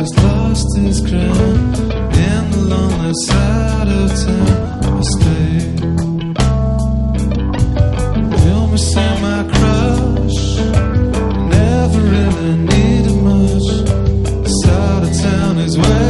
has lost his crown in the lonely side of town. I stay. You'll be seeing my crush. Never really needed much. The Side of town is where.